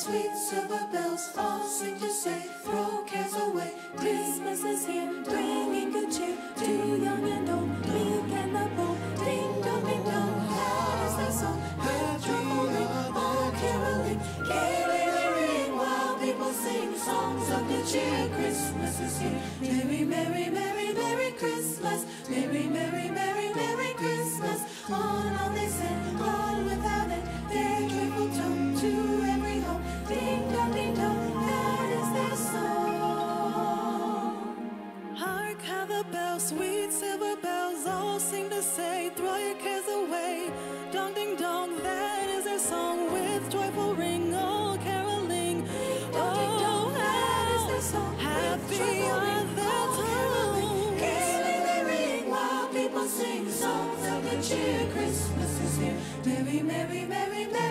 sweet silver bells all sing to say, throw cares away. Christmas is here, bringing good cheer to young and old, meek and the bold. Ding dong, ding dong, that is the song. Heard joyful all caroling, gaily ring while people sing songs of good cheer. Christmas is here. Merry, merry, merry, merry Christmas. Merry, merry, merry, merry Bright silver bells all seem to say, throw your cares away. Dong ding dong, that is their song with joyful ring, all caroling. Oh, dong, ding, dong, oh, that is their song. Happy are oh, the caroling. Giving the ring while people sing songs of good cheer. Christmas is here. Merry, merry, merry, merry.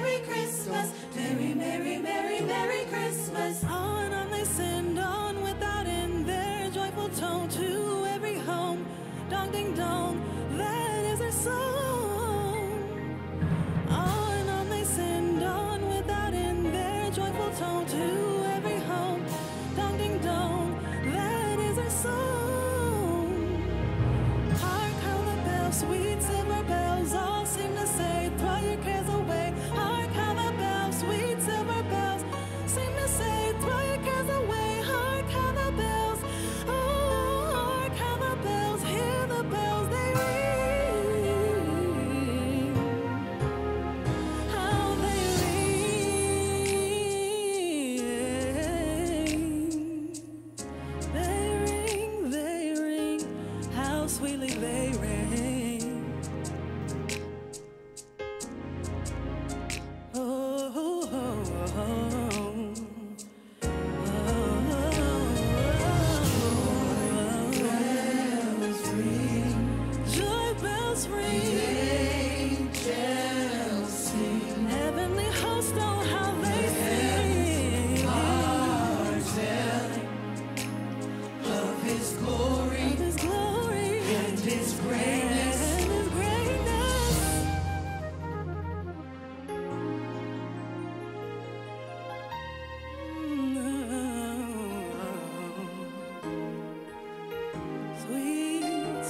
sweet silver bells all seem to say, throw your cares away. Hark how the bells, sweet silver bells, seem to say, throw your cares away. Hark how the bells, oh, hark how the bells, hear the bells they ring. How they ring, they ring, they ring, how sweetly they ring.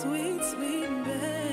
sweet, sweet baby.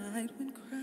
night when crying.